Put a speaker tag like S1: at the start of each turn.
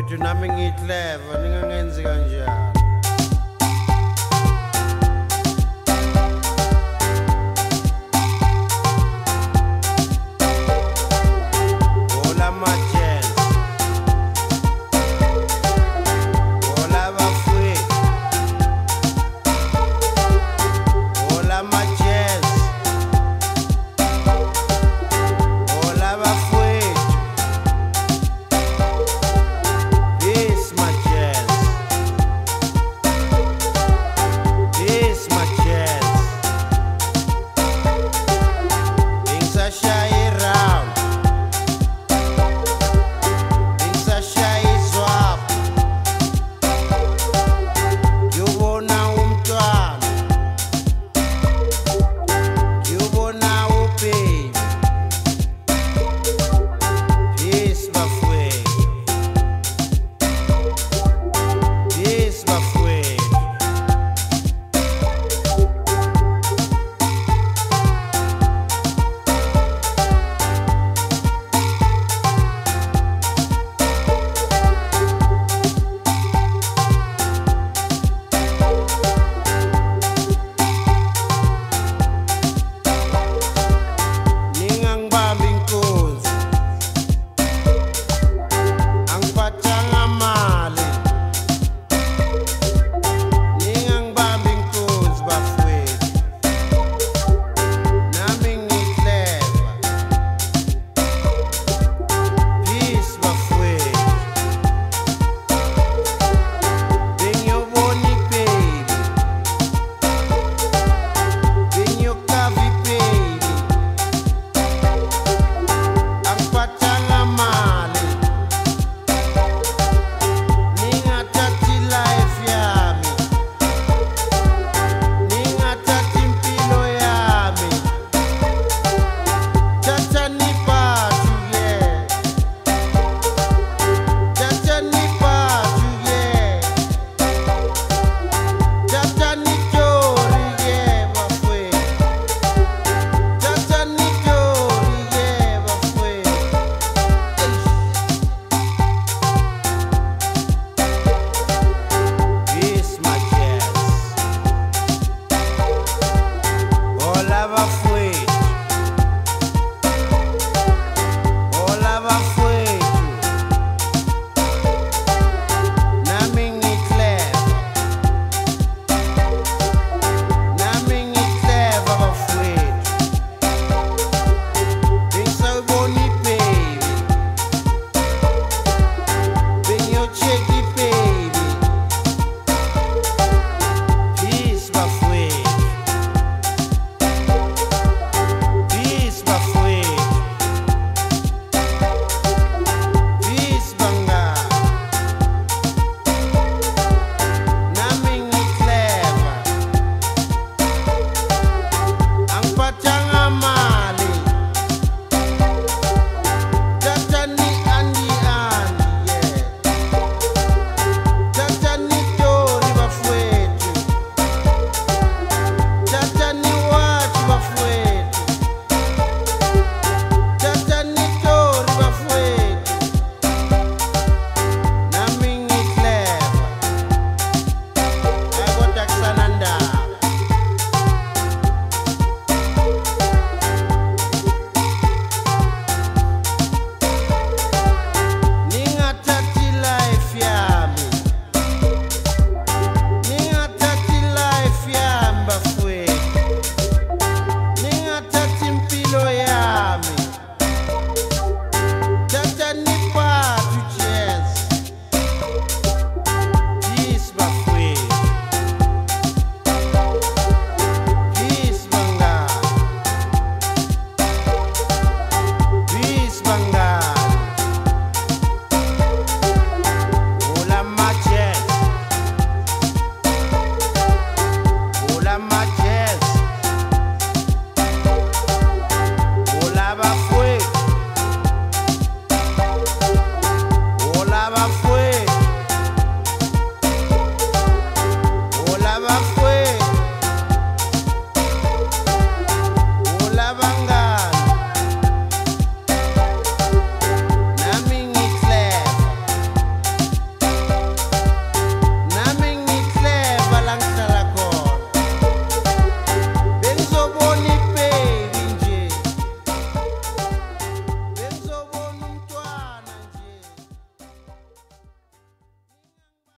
S1: mfethu nami ngiyihleva ningangenzi kanjani